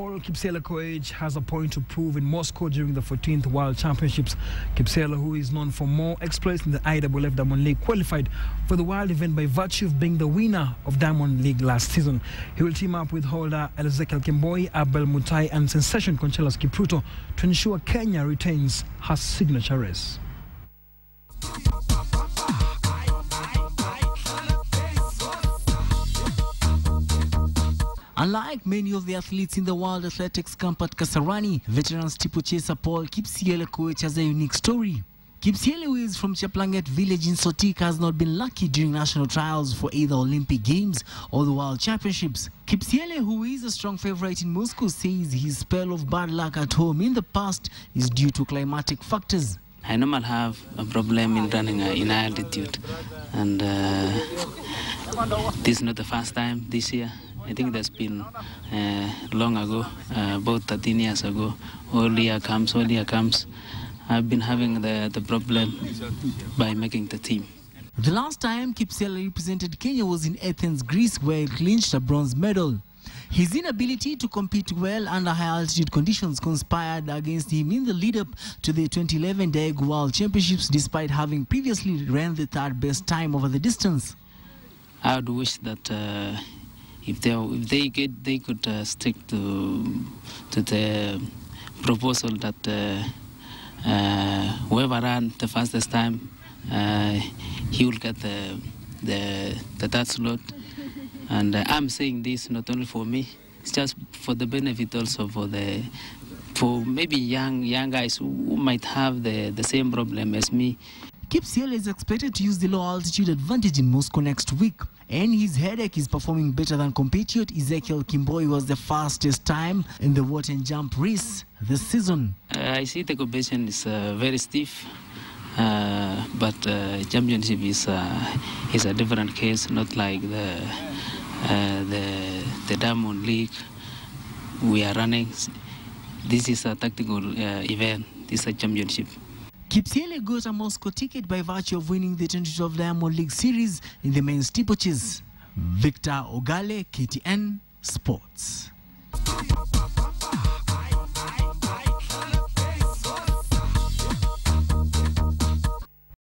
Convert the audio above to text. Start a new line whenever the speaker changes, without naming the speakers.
Paul Kipsiele Koech has a point to prove in Moscow during the 14th World Championships. Kipsiele, who is known for more exploits in the IAAF Diamond League, qualified for the World event by virtue of being the winner of Diamond League last season. He will team up with holder Ezekiel Kemboi, Abel Mutai, and sensation Conseslus Kipruto to ensure Kenya retains her signature race.
Unlike many of the athletes in the World Athletics camp at Kasarani, veteran steeplechase Paul Kipsiele Koech has a unique story. Kipsiele, who is from Chaplanget village in Sotik, has not been lucky during national trials for either Olympic Games or the World Championships. Kipsiele, who is a strong favorite in Moscow, says his spell of bad luck at home in the past is due to climatic factors.
I normally have a problem in running in altitude, and uh, this is not the first time this year. I think that's been uh, long ago, uh, about 13 years ago. All year comes, all year comes. I've been having the, the problem by making the team.
The last time Kipsiele represented Kenya was in Athens, Greece, where he clinched a bronze medal. His inability to compete well under high altitude conditions conspired against him in the lead up to the 2011 Daegu World Championships, despite having previously ran the third best time over the distance.
I would wish that uh, if they if they get they could uh, stick to to the proposal that uh, uh, whoever ran the fastest time uh, he will get the the the third slot. And uh, I'm saying this not only for me it's just for the benefit also for the for maybe young young guys who might have the the same problem as me
Kipsiele is expected to use the low altitude advantage in Moscow next week, and his headache is performing better than compatriot Ezekiel Kemboi was the fastest time in the water and jump race this season.
Uh, I see the competition is uh, very stiff, uh, but uh, championship is uh, is a different case, not like the uh, the the Diamond League we are running. This is a tactical event. This is a championship.
Kipsiele got a Moscow ticket by virtue of winning the 2012 Diamond League Series in the men's steeplechase. Victor Ogale, KTN Sports.